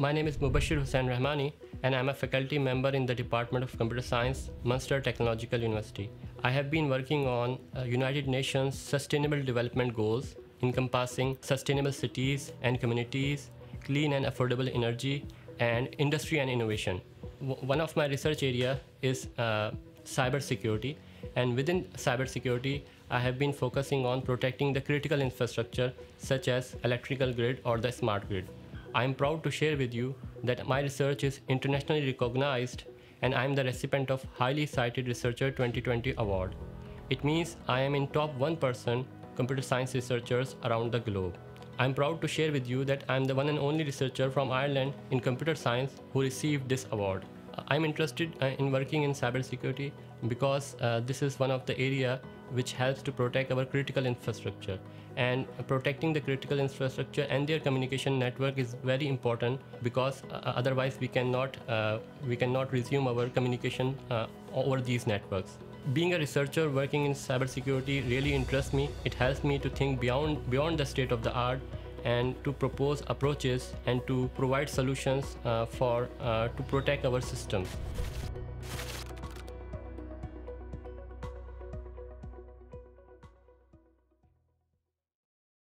My name is Mubashir Husain Rehmani and I'm a faculty member in the Department of Computer Science, Munster Technological University. I have been working on uh, United Nations Sustainable Development Goals encompassing sustainable cities and communities, clean and affordable energy, and industry and innovation. W- one of my research area is uh, cybersecurity, and within cybersecurity, I have been focusing on protecting the critical infrastructure such as electrical grid or the smart grid. I am proud to share with you that my research is internationally recognized and I am the recipient of Highly Cited Researcher 2020 award. It means I am in top 1% person computer science researchers around the globe. I'm proud to share with you that I'm the one and only researcher from Ireland in computer science who received this award. I'm interested uh, in working in cybersecurity because uh, this is one of the area which helps to protect our critical infrastructure. And protecting the critical infrastructure and their communication network is very important because uh, otherwise we cannot uh, we cannot resume our communication uh, over these networks. Being a researcher working in cybersecurity really interests me. It helps me to think beyond beyond the state of the art and to propose approaches and to provide solutions uh, for uh, to protect our systems